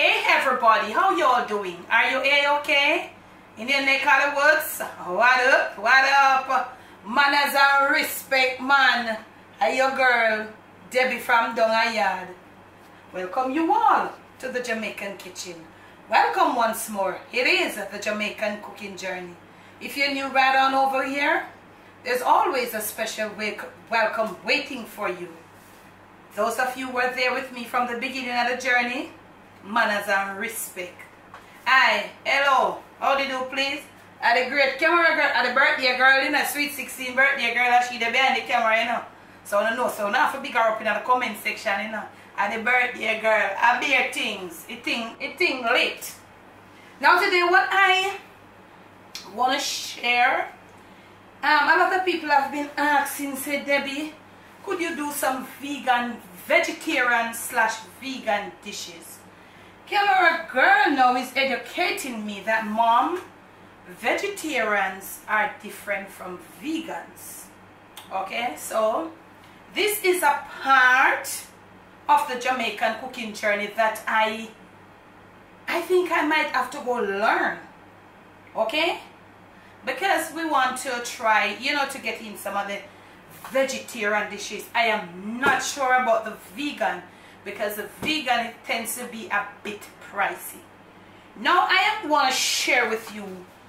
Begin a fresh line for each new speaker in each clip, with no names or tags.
Hey everybody, how y'all doing? Are you a-okay? In your neck of the woods? What up? What up? Manners and respect, man. Are your girl, Debbie from Donga Yard. Welcome you all to the Jamaican kitchen. Welcome once more. It is the Jamaican cooking journey. If you're new right on over here, there's always a special welcome waiting for you. Those of you who were there with me from the beginning of the journey, manners and respect. Hi, hello, how do you do please? At the great camera girl, at the birthday girl, in a sweet 16 birthday girl, she the behind the camera, you know. So I know, so now for big her up in the comment section, you know. At the birthday girl, I bear things, it thing, it thing lit. Now today what I want to share, um, a lot of people have been asking, say Debbie, could you do some vegan, vegetarian slash vegan dishes? Camera girl now is educating me that mom, vegetarians are different from vegans. Okay, so this is a part of the Jamaican cooking journey that I I think I might have to go learn. Okay? Because we want to try, you know, to get in some of the vegetarian dishes. I am not sure about the vegan because the vegan it tends to be a bit pricey. Now I am going to share with you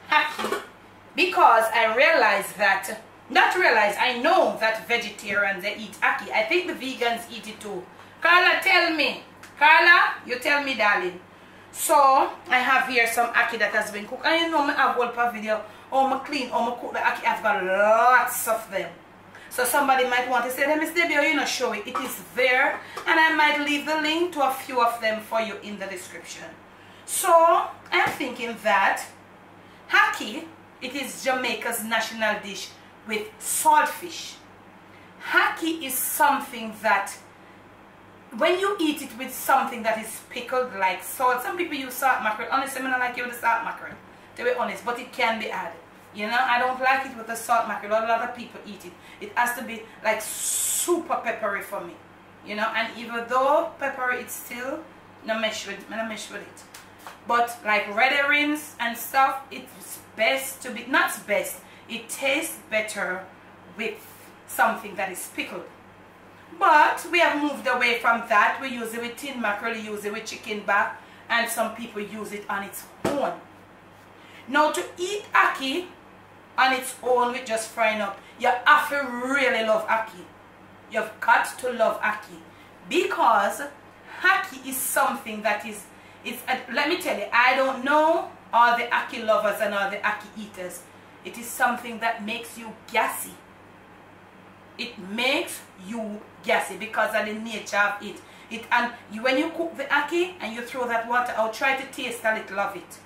ackee because I realize that, not realize, I know that vegetarians they eat ackee. I think the vegans eat it too. Carla, tell me. Carla, you tell me, darling. So, I have here some ackee that has been cooked. You know, I have one video, oh, I clean, oh, I cook the ackee. I've got lots of them. So somebody might want to say, me see Debbie, you know, show it. It is there. And I might leave the link to a few of them for you in the description. So, I'm thinking that ackee, it is Jamaica's national dish with saltfish. Ackee is something that when you eat it with something that is pickled like salt, some people use salt mackerel. Honestly, I don't like you with salt mackerel, to be honest, but it can be added. You know, I don't like it with the salt mackerel. A lot of people eat it. It has to be like super peppery for me. You know, and even though peppery, it's still no mesh with, no mesh with it. But like red herrings and stuff, it's best to be, not best, it tastes better with something that is pickled. But we have moved away from that. We use it with tin mackerel, we use it with chicken back, and some people use it on its own. Now to eat ackee, on its own with just frying up. You have to really love ackee. You've got to love ackee because ackee is something that is, it's, let me tell you, I don't know all the ackee lovers and all the ackee eaters. It is something that makes you gassy. It makes you gassy because of the nature of it. It and when you cook the ackee and you throw that water out, try to taste a little of it.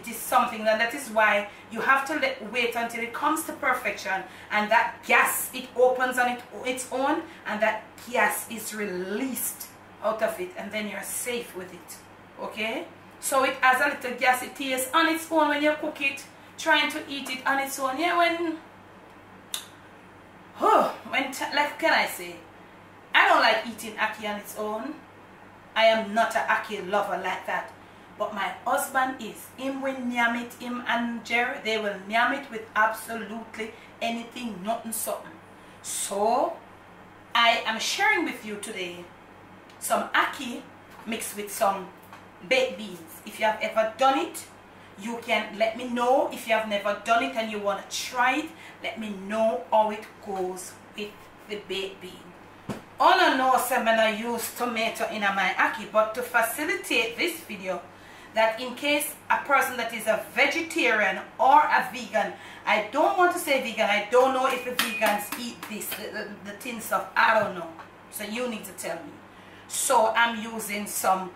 It is something and that is why you have to let, wait until it comes to perfection and that gas, it opens on it, its own and that gas is released out of it and then you're safe with it. Okay? So it has a little gassy taste on its own when you cook it, trying to eat it on its own. Yeah, when, oh, when, like can I say, I don't like eating ackee on its own. I am not an ackee lover like that. But my husband is. Him will name it, him and Jerry, they will name it with absolutely anything, nothing, something. So, I am sharing with you today some ackee mixed with some baked beans. If you have ever done it, you can let me know. If you have never done it and you want to try it, let me know how it goes with the baked bean. On a no, I'm going to use tomato in my ackee, but to facilitate this video, that in case a person that is a vegetarian or a vegan, I don't want to say vegan, I don't know if the vegans eat this, the, the, the tin stuff, I don't know. So you need to tell me. So I'm using some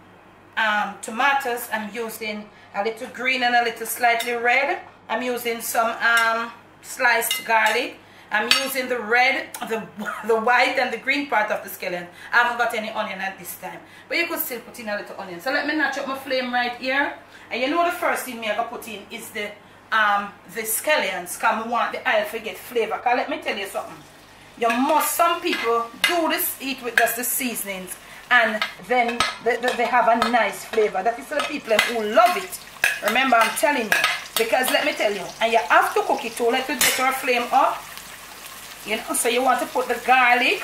um, tomatoes, I'm using a little green and a little slightly red. I'm using some um, sliced garlic. I'm using the red, the, the white and the green part of the scallion. I haven't got any onion at this time. But you could still put in a little onion. So let me notch up my flame right here. And you know the first thing me I to put in is the um the scallions. I want the oil to get flavor. Because let me tell you something. You must, some people do this, eat with just the seasonings. and then they, they have a nice flavor. That is for the people who love it. Remember, I'm telling you. Because let me tell you, and you have to cook it too. Let it get your flame up. You know, so you want to put the garlic.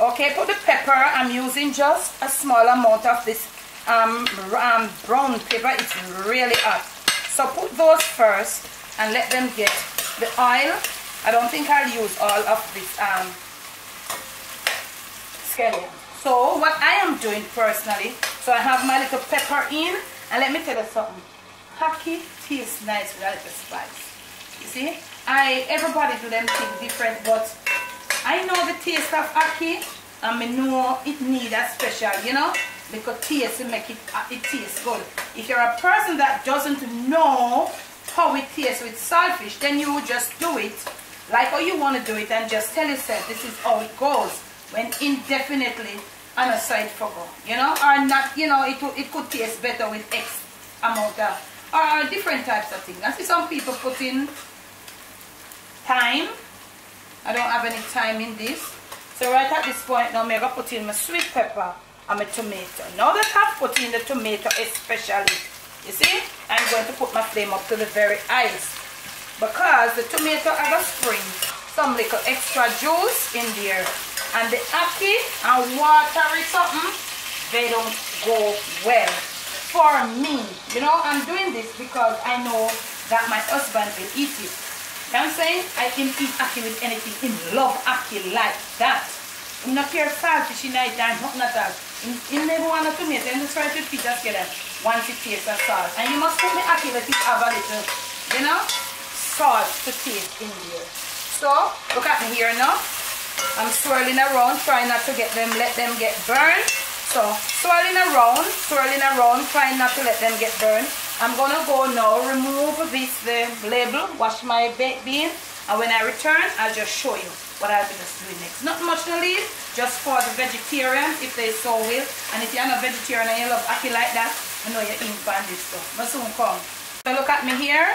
Okay, put the pepper. I'm using just a small amount of this um, um, brown pepper. It's really hot. So put those first and let them get the oil. I don't think I'll use all of this um, scallion. So what I am doing personally, so I have my little pepper in, and let me tell you something. Ackee tastes nice with a little spice. You see? I everybody do them things different, but I know the taste of ackee, and I know it need a special, you know, because taste make it uh, it tastes good. If you're a person that doesn't know how it tastes with saltfish, then you just do it like how you want to do it and just tell yourself this is how it goes when indefinitely on a side for go, you know, or not, you know, it, it could taste better with X amount of, or different types of things. I see some people put in thyme. I don't have any thyme in this. So right at this point now, I'm going to put in my sweet pepper and my tomato. Now that I've put in the tomato especially, you see, I'm going to put my flame up to the very highest because the tomato has a spring some little extra juice in there and the ackee and watery something they don't go well for me you know i'm doing this because i know that my husband will eat it you i'm saying i can eat ackee with anything in love ackee like that I'm not care saltfish in night time nothing at all in never want a tomato and just try to just get it once it tastes the salt and you must put me ackee let it have a little you know salt to taste in there so, look at me here now. I'm swirling around, trying not to get them, let them get burned. So, swirling around, swirling around, trying not to let them get burned. I'm to go now, remove this the label, wash my bean, and when I return, I'll just show you what I'll be just doing next. Not much to leave, just for the vegetarians, if they so will. And if you're not vegetarian and you love ackee like that, I know you're in for this stuff. But soon come. So look at me here.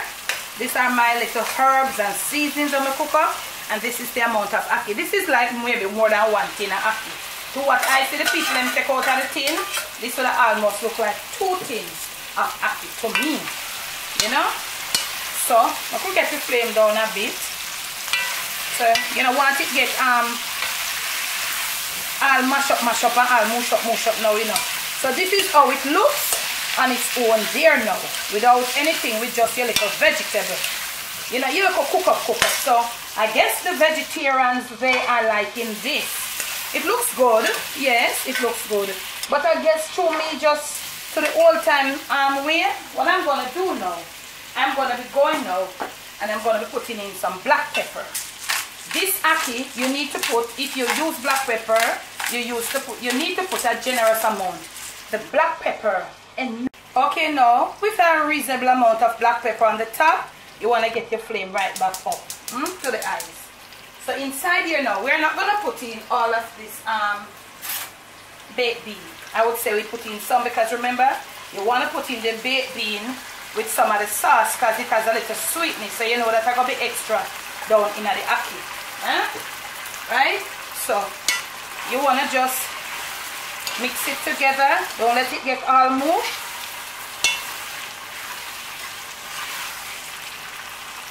These are my little herbs and seasonings on my cooker. And this is the amount of ackee. This is like maybe more than one tin of ackee. To what I see the people them take out of the tin, this will almost look like two tins to me. You know? So, I could get the flame down a bit. So, you know, once it get um I'll mash up, mash up and I'll mush up, mush up now, you know. So this is how it looks on its own there now without anything with just your little vegetable you know you a cook up cook up so I guess the vegetarians they are liking this it looks good yes it looks good but I guess to me just to the old time um way what I'm gonna do now. I'm gonna be going now and I'm gonna be putting in some black pepper. This ackee, you need to put if you use black pepper you use to put you need to put a generous amount. The black pepper and okay now with a reasonable amount of black pepper on the top you want to get your flame right back up mm, to the eyes. So inside here now we're not going to put in all of this um baked bean i would say we put in some because remember you want to put in the baked bean with some of the sauce because it has a little sweetness so you know that i got to be extra down in the ackee huh? right? So you want to just mix it together. Don't let it get all mushed.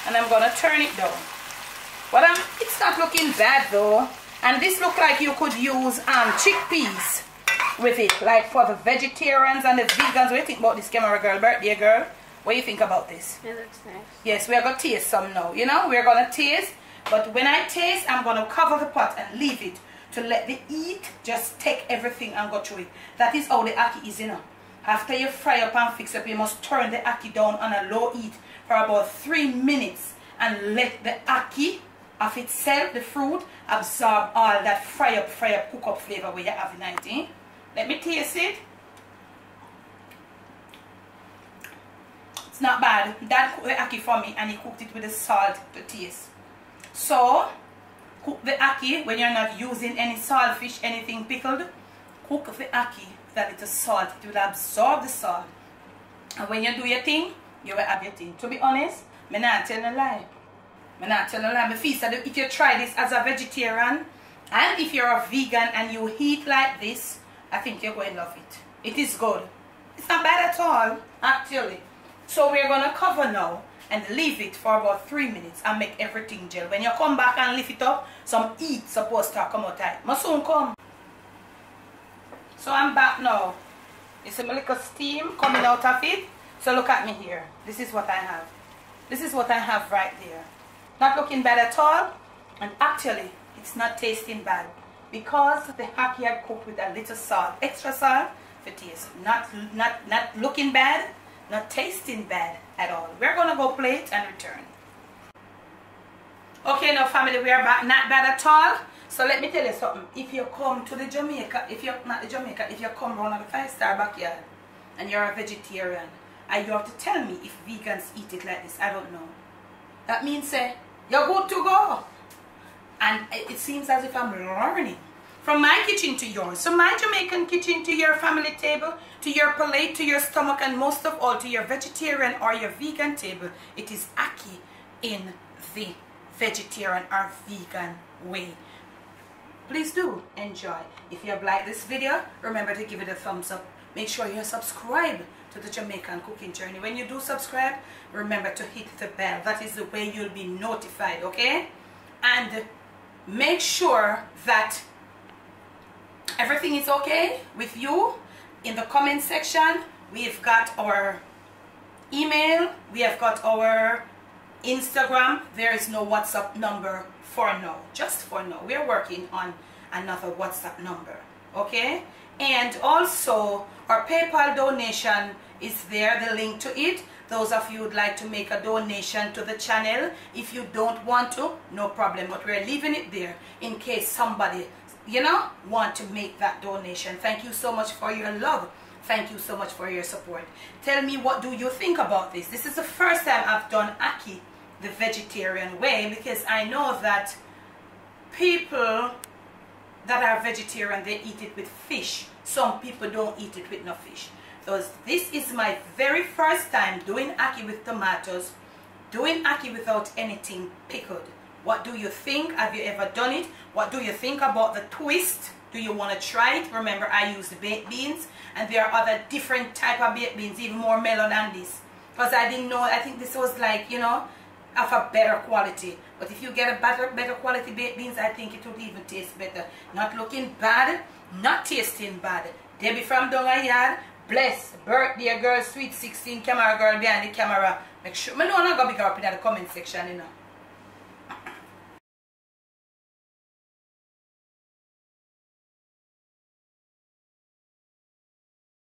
And I'm gonna turn it down. But um, it's not looking bad though. And this look like you could use um, chickpeas with it like for the vegetarians and the vegans what do you think about this camera girl birthday girl what do you think about this
it looks nice
yes we're gonna taste some now you know we're gonna taste but when I taste I'm gonna cover the pot and leave it to let the heat just take everything and go through it. That is how the ackee is, you know. After you fry up and fix up, you must turn the ackee down on a low heat for about three minutes and let the ackee of itself, the fruit, absorb all that fry up, fry up, cook up flavor where you have in it. Eh? Let me taste it. It's not bad. Dad cooked the ackee for me and he cooked it with the salt to taste. So, cook the ackee when you're not using any salt fish, anything pickled. Cook the ackee with a little salt. It will absorb the salt. And when you do your thing, you will have your thing. To be honest, I'm not telling a lie. I'm not telling a lie. My feast, if you try this as a vegetarian, and if you're a vegan and you eat like this, I think you're going to love it. It is good. It's not bad at all, actually. So we're going to cover now and leave it for about three minutes and make everything gel. When you come back and lift it up, some heat supposed to come out tight. Must soon come. So I'm back now. It's a little steam coming out of it. So look at me here. This is what I have. This is what I have right there. Not looking bad at all. And actually, it's not tasting bad. Because the ackee had cooked with a little salt. Extra salt for. Not, not, not looking bad. Not tasting bad at all. We're going to go plate and return. Okay, now family, we are back. Not bad at all. So let me tell you something. If you come to the Jamaica, if you're not the Jamaica, if you come around the five-star backyard and you're a vegetarian, and you have to tell me if vegans eat it like this, I don't know. That means say, uh, you're good to go. And it seems as if I'm learning from my kitchen to yours. So my Jamaican kitchen to your family table, to your plate, to your stomach, and most of all to your vegetarian or your vegan table. It is ackee in the vegetarian or vegan way. Please do enjoy. If you have liked this video, remember to give it a thumbs up. Make sure you subscribe to the Jamaican Cooking Journey. When you do subscribe, remember to hit the bell. That is the way you'll be notified, okay? And make sure that everything is okay with you. In the comment section, we've got our email, we have got our Instagram. There is no WhatsApp number for now, just for now. We're working on another WhatsApp number, okay? And also, our PayPal donation is there, the link to it. Those of you would like to make a donation to the channel. If you don't want to, no problem. But we're leaving it there in case somebody, you know, want to make that donation. Thank you so much for your love. Thank you so much for your support. Tell me what do you think about this. This is the first time I've done ackee the vegetarian way because I know that people that are vegetarian, they eat it with fish. Some people don't eat it with no fish. So this is my very first time doing ackee with tomatoes, doing ackee without anything pickled. What do you think? Have you ever done it? What do you think about the twist? Do you want to try it? Remember, I used baked beans, and there are other different type of baked beans, even more mellow than this. Because I didn't know, I think this was like, you know, of a better quality. But if you get a better, better quality baked beans, I think it would even taste better. Not looking bad, not tasting bad. Debbie from Yard, bless, birthday girl, sweet 16 camera girl behind the camera. Make sure, I know I'm going to be up in the comment section, you know.